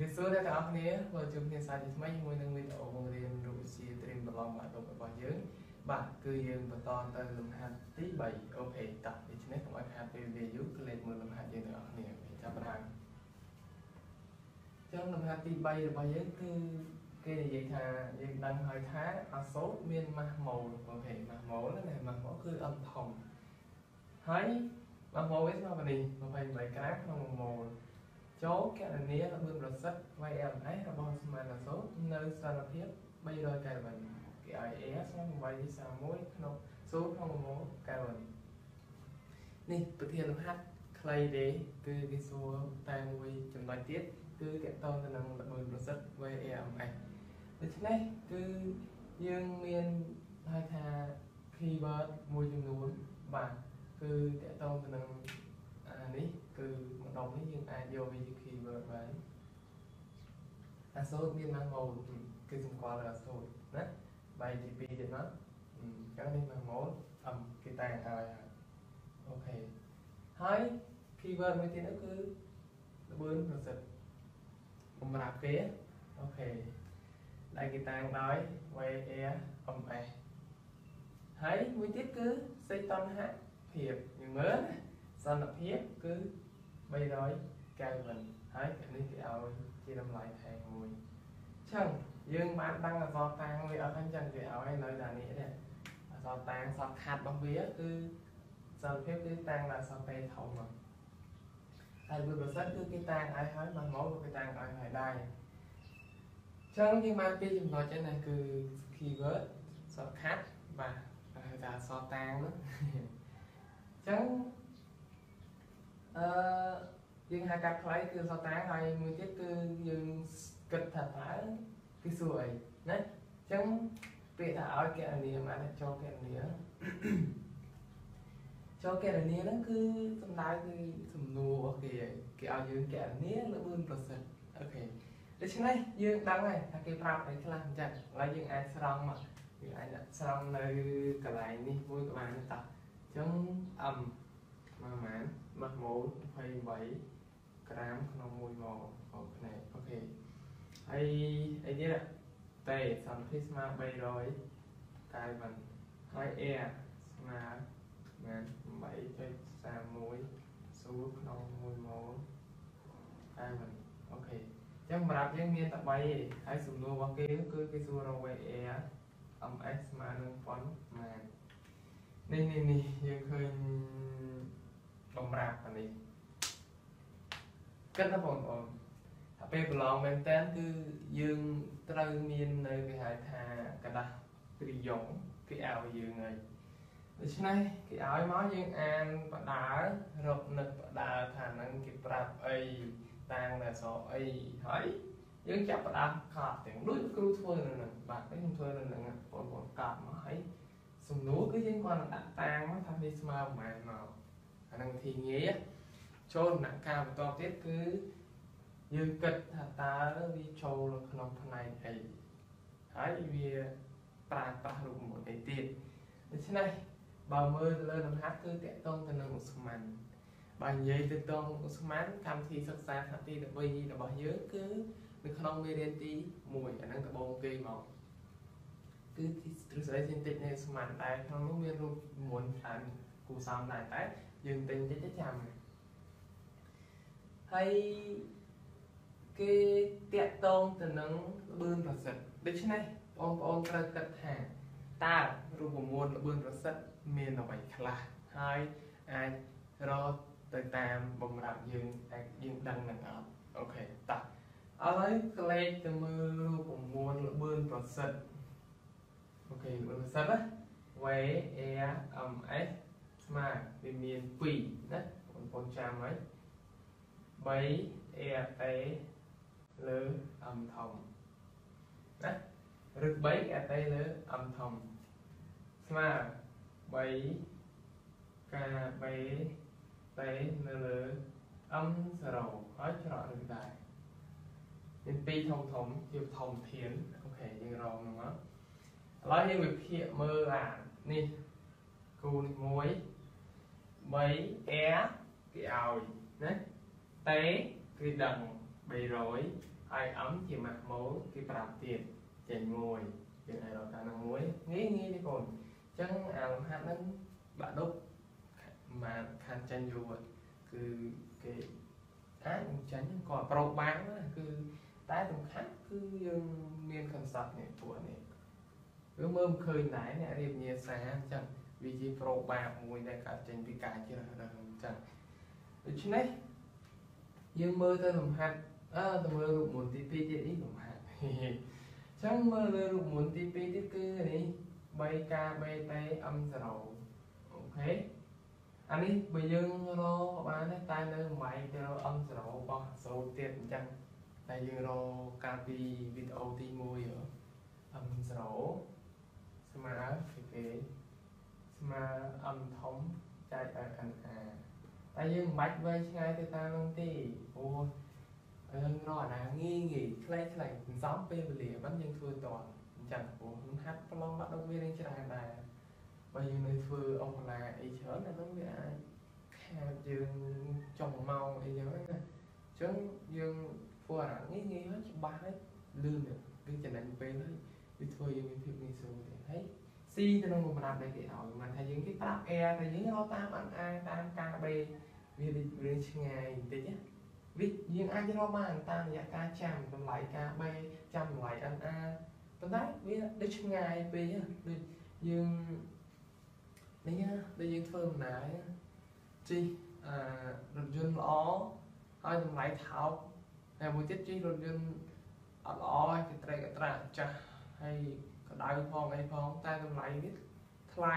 រៀបសួរអ្នកទាំងអស់គ្នាមកជួបគ្នាសាជាថ្មីជាមួយនឹងវីដេអូបង្រៀនរូបវិទ្យាត្រៀមប្រឡងបាក់ទុករបស់យើង បាទគឺយើងបន្តទៅលំហាត់ទី3អូខេតោះដូច្នេះកុំឲ្យខាតពេលវេលាយូរគឺលេខមើលលំហាត់យើងទាំងអស់គ្នាចាប់ផ្ដើមចឹងលំហាត់ទី3របស់យើងគឺគេនិយាយថាយើងដឹងហើយថាអាសូតមានម៉ាស់ម៉ូលអូខេម៉ាស់ម៉ូលណាម៉ាស់ម៉ូលគឺអឹមធំហើយម៉ាស់ម៉ូលវាស្មើនេះ28ក្រាមក្នុង1ម៉ូល ចូលកណនីល្បឿនប្រសិទ្ធ YMS របស់ស្មានអាសូតនៅស្ថានភាព300កែលវិនគេឲ្យ A ស្មើ831ក្នុង0ក្នុង1ម៉ូលកែលវិននេះប្រធានលំហាត់ខ្លីទេគឺគេសួរតែមួយចំណុចទៀតគឺតកតងទៅនឹងល្បឿនប្រសិទ្ធ YMS ដូច្នេះគឺយើងមានហៅថា keyword មួយចំនួនបាទគឺតកតងទៅនឹង អានេះគឺម្ដងនេះយើងអាចយកវាជា keyword បានអាសូតមានម៉ាស់ម៉ូលគឺសម្គាល់អាសូតណាបាយទី2ទៀតណាអញ្ចឹងនេះម៉ាស់ម៉ូលអឹមគេតែងឲ្យហើយអូខេហើយ keyword មួយទៀតនោះគឺល្បឿនប្រសិទ្ធសម្រាប់គេអូខេដែលគេតាំងដោយ VAR MS ហើយមួយទៀតគឺសេតុណ្ហភាពយើងមើល សន្តិភាពគឺ300 Kelvin ហើយនេះគេឲ្យជាតម្លៃថែមមួយអញ្ចឹងយើងបានដឹងអក្សរតាំងវាអត់អញ្ចឹងគេឲ្យនៅដានេះនេះអក្សរតាំងសតខាត់របស់វាគឺសន្តិភាពគឺតាំងដល់អក្សរពេធំមកហើយវាប្រសិទ្ធគឺគេតាំងឲ្យហើយមកមកគេតាំងឲ្យហើយដែរចឹងយើងបានពីចំណុចហ្នឹងគឺ keyword shortcut បាទហៅថាសតតាងហ្នឹងចឹង អឺយើងហៅកាត់ខ្លីគឺសតតាងហើយមួយទៀតគឺយើងគិតថាតើគឺសួរអីណាចឹងពាក្យថាឲ្យកណនីមកចូលកណនីចូលគណនាហ្នឹងគឺសំដៅគឺសំណួររបស់គេគេឲ្យយើងគណនាល្បឿនប្រសិទ្ធ OK ដូច្នេះយើងដឹងហើយថាគេប្រាប់អីខ្លះអញ្ចឹងឥឡូវយើងអាចស្រង់មកយើងអាចដាក់ស្រង់នៅកន្លែងនេះមួយក៏បានតោះអញ្ចឹងអឹម មកប្រហែលមកម៉ូល28ក្រាមក្នុង1ម៉ូល OK OK ហើយអីទៀតតេសីតុណ្តិភាពស្មើ300កាយមិនហើយ air ស្មើមែន8.31សួរក្នុង1ម៉ូលកាយមិនអូខេចឹងសម្រាប់យើងមានតែ3ទេហើយសំណួររបស់គេគឺគេសួររក VAR MS ស្មើនឹង font ម៉ាននេះនេះនេះយើងឃើញ បំរាប់អានេះគិតណាបងប្អូនថាពេលប្រឡងមែនតើគឺយើងត្រូវមាននៅគេហៅថាกระดาษព្រីយ៉ុងគេឲ្យយើងហើយដូច្នេះគេឲ្យមកយើងអានបដារកនឹកបដាថាហ្នឹងគេប្រាប់អីតាំងនៅអសអីហើយយើងចាប់ផ្ដើមកត់ទាំងដូចគ្រូធ្វើនៅនឹងបាទខ្ញុំធ្វើនៅនឹងបងប្អូនកត់មកហើយសំណួរគឺយើងគាត់ដាក់តាំងមកថានេះស្មើប្រហែលមក អានឹងវិធីងាយចូលដំណាក់កាលបន្តទៀតគឺយើងគិតថាតើវាចូលក្នុងផ្នែកអីហើយវាប្រើប្រាស់រូបមន្តអីទៀតដូច្នេះបើមើលលើលំហាត់គឺតកតងទៅនឹងឧស្ម័នបើនិយាយទៅតងឧស្ម័នកម្មវិធីសិក្សាថ្នាក់ទី13របស់យើងគឺនៅក្នុងមេរៀនទី1អាហ្នឹងដបងគេមកគឺទ្រឹស្ដីសិនតិចនៃឧស្ម័នដែរក្នុងនោះមានរូបមន្តតាមគូសំដែរតែ យើងទិញតិចទៅចាំហើយគេតាក់តងទៅនឹងល្បឿនប្រសិទ្ធដូច្នេះបងប្អូនត្រូវគិតថាតើរូបមន្តល្បឿនប្រសិទ្ធមានអ្វីខ្លះហើយអាចរកទៅតាមបំរាប់យើងតែយើងដឹងនឹងអត់អូខេតោះឥឡូវក្លែកទៅមើលរូបមន្តល្បឿនប្រសិទ្ធអូខេល្បឿនប្រសិទ្ធណា V A M S ស្មើវាមាន2ណាបងប្អូនចាំហើយ3 A T លើ M ធំណាឬ3 A T លើ M ធំស្មើ3 KB តេនៅលើ M0 ហើយច្រកនឹងដែរមានពីរធំធំជាធំធានអូខេយើងរងមកឥឡូវយើងវិភាគមើលអានេះគូនេះមួយ 3 air គេឲ្យណាតេគេដឹង300ហើយ m ជាម៉ាស់ម៉ូលគេប្រាប់ទៀតចេញមួយយើងឲ្យរកតាមនឹងមួយងាយងាយទេបងអញ្ចឹងអាលំហាត់ហ្នឹងបាក់ដប់មកខានចាញ់យូរគឺគេអាចចាញ់ក៏ប្រូបានណាគឺតែសំខាន់គឺយើងមាន concept នេះពួកនេះគឺមើលមិនឃើញដែរអ្នករៀបញាសាអញ្ចឹង វាជាប្រូបាមួយដែលកើតចេញពីការជ្រើសរើសអញ្ចឹងដូច្នេះយើងមើលទៅលំហាត់អើទៅមើលរូបមន្តទី2ទៀតនេះលំហាត់អញ្ចឹងមើលលើរូបមន្តទី2ទៀតគឺនេះ 3k bt m0 អូខេអានេះបើយើងរកបានតែនៅមិនទៅរក m0 របស់0ទៀតអញ្ចឹងតែយើងរកកាលពីវីដេអូទី1 m0 ស្មើគេ ស្មើ m ធំចែកឲ្យ na តែយើងមិនបាច់វែងឆ្ងាយទៅតាមនោះទេព្រោះយើងរកអាណាងាយងាយខ្លីខ្លីសន្សំពេលវេលាមិនយើងធ្វើតអញ្ចឹងព្រោះហាត់ប្រឡងបាត់ដល់វារៀងច្រើនដែរបើយើងនៅធ្វើអង្កលាអីច្រើនអានោះវាអាចខាតយើងចុងម៉ោងអីចឹងណាអញ្ចឹងយើងធ្វើអាងាយងាយហើយច្បាស់ហើយលឿនគឺចំណេញពេលហើយវាធ្វើយើងមានភាពងាយស្រួលទេហើយ C ទៅក្នុងបំរាប់ដែលគេឲ្យមិនថាយើងគេប្រាប់ air តែយើងរកតាម NA តាម KB វារឿងឆ្ងាយបន្តិចណាវាយើងអាចរកបានតាមរយៈការចាំតម្លៃ KB ចាំតម្លៃ NA ប៉ុន្តែវាដូចឆ្ងាយពេកដូចយើងនេះណាដូចយើងធ្វើដំណើរជិះអឺរថយន្តល្អហើយតម្លៃថោកតែមួយទៀតជិះរថយន្តអត់ល្អហើយកត្រេកកត្រាចាស់ហើយ កដៅផងអីផងតែតម្លៃនេះថ្លៃ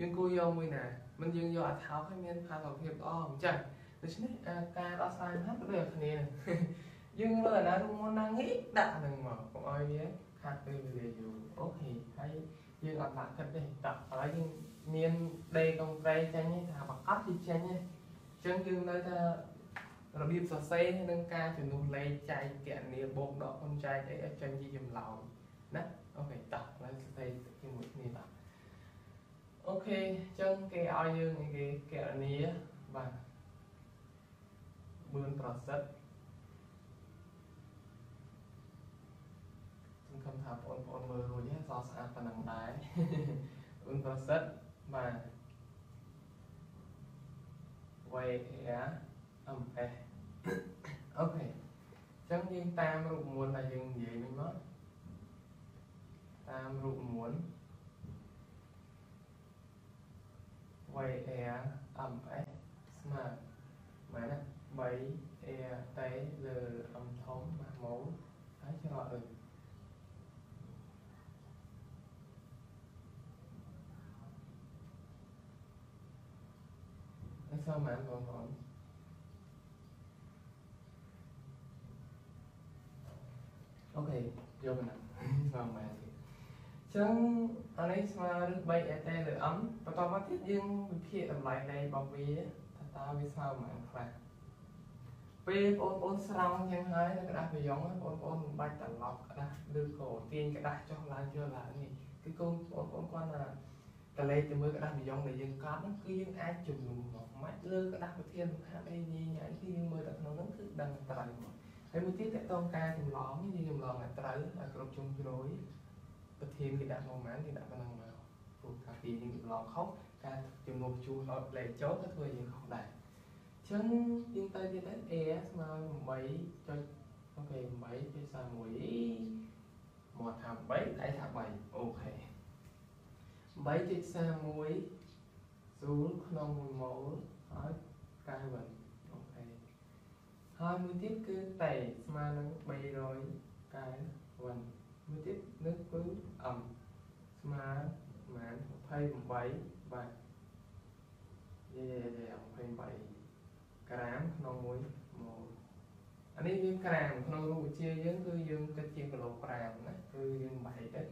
យើងគួរយកមួយណាមិនយើងយកអាថោកឲ្យមានផាសុកភាពល្អអញ្ចឹងដូច្នេះការដោះស្រាយហាត់ក៏ដូចគ្នាយើងមើលអាណារូបមុនណាងាយដាក់ហ្នឹងមកកុំឲ្យវាខាត់ពេលវេលាយូរអូខេហើយយើងអត់ដាក់គិតទេដាក់ឥឡូវយើងមានដេកុងត្រេចាញ់ថាប្រកាសវាចាញ់ទេអញ្ចឹងយើងនៅថារបៀបសរសេរនិងការជំនួសលេខចែកគណនាបូកដកគុណចែកអីចេញជាចម្លើយណា អូខេតោះឥឡូវសរសេរជាមួយគ្នាតោះអូខេអញ្ចឹងគេឲ្យយើងគេគណនាបាទបឿនប្រសិទ្ធសង្ឃឹមថាបងប្អូនមើលរួចហើយសស្អាតប៉ុណ្ណឹងដែរបឿនប្រសិទ្ធបាទ where ms អូខេអញ្ចឹងយើងតាមរូបមន្តដែលយើងនិយាយមិញមក តាមរូបមន្ត where ms ស្មើម៉ែណា3 air តេលើអំធំម៉ាស់ម៉ូលហើយច្រកអឺហើយសមមែនបងប្អូនអូខេយកណាសមមែន ចឹងអានេះស្មើឬ 3 at លើ m បន្តមកទៀតយើងវិភាគតម្លៃនៃរបស់វាថាតើវាស្មើប៉ុន្មានខ្លះពេលបងប្អូនស្រង់ចឹងហើយនៅក្តារប្រយ៉ងបងប្អូនមិនបាច់ត្រឡប់ក្តារឬក៏ទាញក្តារចុះឡើងចុះឡើងនេះគឺកូនបងប្អូនគាត់ថាកលេចទៅមើលក្តារប្រយ៉ងដែលយើងកាត់ហ្នឹងគឺយើងអាចជំនួសមកមិនលើក្តារប្រធានសំខាន់អីញ៉ៃញ៉ៃគឺយើងមើលទៅក្នុងហ្នឹងគឺដឹងត្រូវមកហើយមួយទៀតតកតងការចម្លងយើងចម្លងឲ្យត្រូវឲ្យគ្រប់ជ្រុងជ្រោយ ប្រធានគេដាក់មកម៉ានគេដាក់ប៉ុណ្ណឹងមកព្រោះកាពីយើងចម្លងខុសការជំនួសជួសដល់លេខចូលទៅធ្វើយើងខុសដែរចឹងយើងទៅទៀតដែរ A ស្មើ8ចុចអូខេ8ភាសា1មកថា8ដៃថា3អូខេ8.31ស៊ូលក្នុង1ម៉ូលហើយ9វិញអូខេហើយមួយទៀតគឺតេស្មើនឹង300កែវិញ មួយទៀតនោះគឺ m ស្មើប្រហែល28បាទយេ28ក្រាមក្នុង1ម៉ូលអានេះយើងក្រាមក្នុងរូបវិទ្យាយើងគឺយើងគិតជាគីឡូក្រាមណាគឺយើងបែកទៅ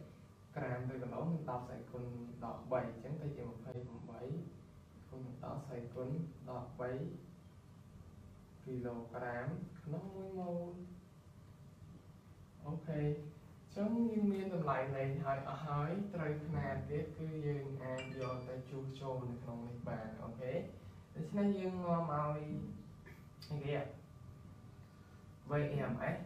ក្រាមទៅគីឡូនឹង10សេគុណដល់3អញ្ចឹងទៅជា28គុណដល់សេគុណដល់3គីឡូក្រាមក្នុង1ម៉ូល OK ចឹងយើងមានតម្លៃលែងហើយអស់ហើយត្រូវຂណាតទៀតគឺយើងអាចយកទៅជំនួសនៅក្នុងនេះបាន OK ដូច្នេះយើងនាំឲ្យគេ Vrms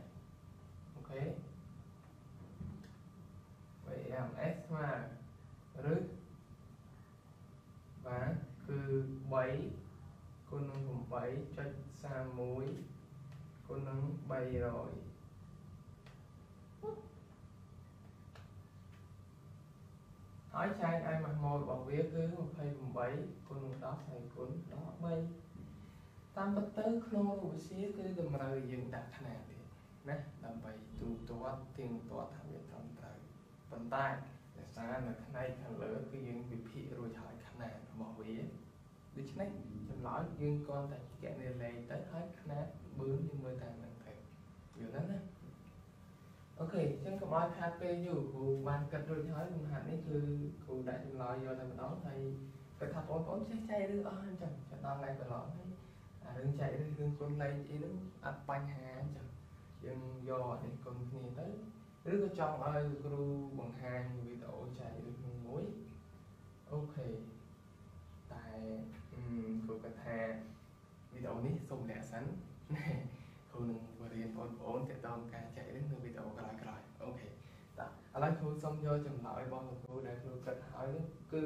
OK Vrms ស្មើឬបាទគឺ3គុណនឹង8.31គុណនឹង300 ហើយចែកឲ្យម៉ាស់ម៉ូលរបស់វាគឺ28គុណនឹង10ហើយគុណដល់3តាមពិតទៅក្នុងរូបវិទ្យាគឺតម្រូវយើងដាក់ຂະຫນាទៀតណាដើម្បីទូទាត់ទៀងទាត់ថាវាត្រឹមត្រូវប៉ុន្តែដោយសារនៅផ្នែកខាងលើគឺយើងវិភាគរួចហើយຂະຫນារបស់វាដូច្នេះចម្លើយយើងគ្រាន់តែកណនលេខទៅហើយຂະຫນាបឿនយើងមើលតាមនឹងទៅយល់ទេណា អូខេអញ្ចឹងកុំឲ្យខាតពេលយូរគ្រូបានគិតរួចហើយលំហាត់នេះគឺគ្រូដាក់ចម្លើយយកតែម្ដងហើយគាត់ថាបងប្អូនចេះចែកឬអស់អញ្ចឹងចាំដល់ថ្ងៃកន្លងហើយអារឿងចែកឬរឿងគុណលេខអីហ្នឹងអត់បញ្ហាអញ្ចឹងយើងយកអានេះគុណគ្នាទៅឬក៏ចង់ឲ្យគ្រូបង្ហាញវីដេអូចែកឬក្នុងមួយអូខេតែគ្រូគាត់ថាវីដេអូនេះសូមលាក់សិនគ្រូនឹងបរៀនបងប្អូនទាក់ទងការចែករឿងនៅវីដេអូក្រោយៗអូខេតោះឥឡូវគ្រូសូមយកចម្លើយរបស់លោកគ្រូដែលគ្រូគិតហើយគឺ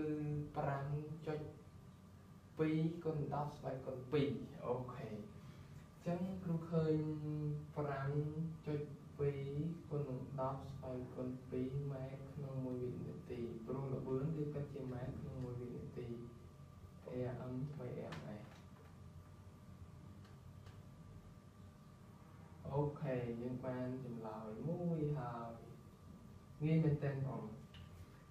5.2គុណ10ស្វ័យគុណ2អូខេអញ្ចឹងគ្រូឃើញ5.2គុណនឹង10ស្វ័យគុណ2ម៉ែត្រក្នុង1វិនាទីព្រោះល្បឿនគឺគិតជាម៉ែត្រក្នុង1វិនាទី AM 3 អូខេយើងបានចម្លើយមួយហើយងាយមែនទែនបង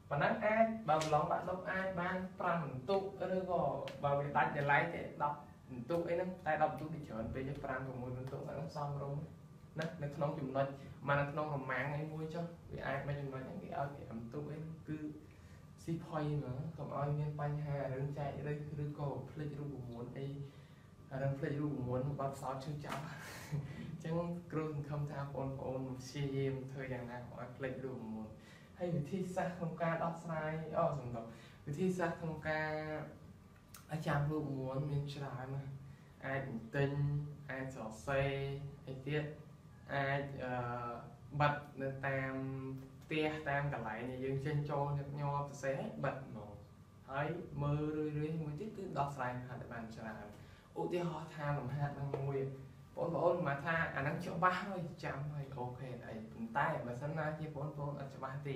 ប៉ុណ្ណឹងអាចបើប្រឡងដាក់លុបអាចបាន5បន្ទុកឬក៏បើវាដាច់តម្លៃទេ10បន្ទុកអីហ្នឹងតែ10បន្ទុកនេះច្រើនពេក5 6បន្ទុកហ្នឹងសមរម្យណានៅក្នុងចំណុចមកនៅក្នុងរមាំងអីមួយចុះវាអាចមានចំណុចហ្នឹងគេឲ្យ5បន្ទុកអីគឺស៊ីផុយហ្មងកុំឲ្យមានបញ្ហារឿងចែកឬឬក៏ផ្លេចរូបមន្តអី រឿងផ្លេចរូបមន្តបាត់សោតឈឺចាប់អញ្ចឹងគ្រូសង្ឃឹមថាបងប្អូនព្យាយាមធ្វើយ៉ាងណាកុំឲ្យផ្លេចរូបមន្តហើយវិធីសាស្ត្រក្នុងការដោះស្រាយអូសំដៅវិធីសាស្ត្រក្នុងការចាំរូបមន្តមានច្រើនណាស់អាចទិញអាចសរសេរហើយទៀតអាចអឺបិទនៅតាមផ្ទះតាមកន្លែងដែលយើងចេញចូលញឹកញាប់សរសេរបិទមកហើយមើលរឿយរឿយមួយទៀតគឺដោះស្រាយហាត់បានច្រើន ឧទាហរណ៍ថាលំហាត់នឹងមួយបងប្អូនមកថាអាហ្នឹងច្បាស់ហើយចាំហើយអូខេអីប៉ុន្តែបើសិនណាជាបងប្អូនអត់ច្បាស់ទេ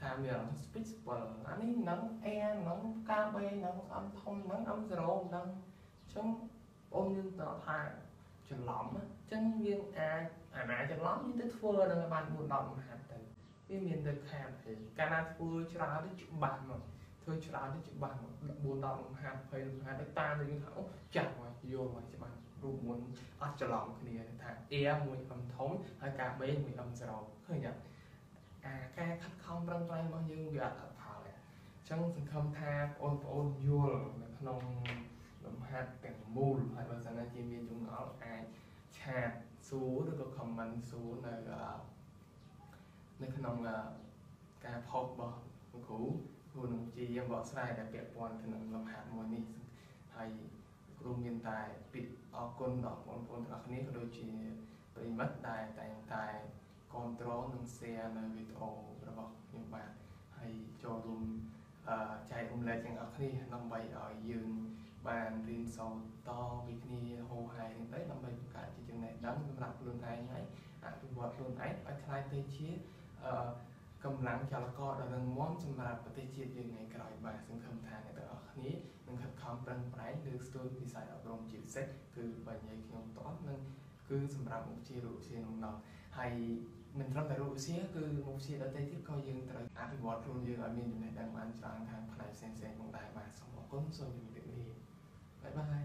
ថាមានអារម្មណ៍ speech bubble អានេះនឹង air នឹងកាបេនឹងអំធំនឹងអំ0នឹងអញ្ចឹងបងយើងតើថាច្រឡំអញ្ចឹងយើងអាចអាណាច្រឡំយើងទៅធ្វើនឹងបាន4 10មហាទៅវាមានទៅខាតអីកាលណាធ្វើច្រើនទៅច្បាស់មក ធ្វើច្រើនទៅច្បាស់មក4 10មហា20មហាទៅតាមទៅយើងថាអូចាស់មកយល់មកច្បាស់រូបមុនអត់ច្រឡំគ្នាថា air មួយអំធំហើយកាបេមួយអំ0ឃើញទេអាការខិតខំប្រឹងប្រែងរបស់យើងវាអត់អត់ផលទេអញ្ចឹងសង្ឃឹមថាបងប្អូនយល់នៅក្នុងលំហាត់ទាំងមូលហើយបើសិនណាជាមានចម្ងល់អាចឆាតសួរឬក៏ comment សួរនៅនៅក្នុងការផុសរបស់គ្រូ គ្រូនឹងជាយាមបកស្រាយដែលពាក់ព័ន្ធទៅនឹងលំហាត់មួយនេះហើយគ្រូមានតែពាក្យអរគុណដល់បងប្អូនទាំងអស់គ្នាក៏ដូចជាប្រិមិត្តដែលតែងតែគ្រប់គ្រងនិង share នៅវីដេអូរបស់ខ្ញុំបាទហើយចូលរួមចែករំលែកទាំងអស់គ្នាដើម្បីឲ្យយើងបានរៀនសូត្រតពីគ្នាហូរហែនឹងទៅដើម្បីបង្កើតជាចំណេះដឹងសម្រាប់ខ្លួនឯងហើយអភិវឌ្ឍខ្លួនឯងឲ្យខ្លាយទៅជា កម្លាំងចលករដ៏រឹងមាំសម្រាប់ប្រទេសជាតិយើងថ្ងៃក្រោយបាទសង្ឃឹមថាអ្នកទាំងអស់គ្នានឹងខិតខំប្រឹងប្រែងលើកស្ទួយវិស័យអប់រំជាពិសេសគឺបញ្ញាខ្ញុំតោះនឹងគឺសម្រាប់មុខជារូបជាក្នុងនោះហើយមិនត្រឹមតែរូបវិទ្យាគឺមុខវិជ្ជាដទៃទៀតក៏យើងត្រូវអភិវឌ្ឍខ្លួនយើងឲ្យមានចំណេះដឹងបានច្រើនខាងផ្នែកផ្សេងៗផងដែរបាទសូមអរគុណសូមជម្រាបលាបាយបាយ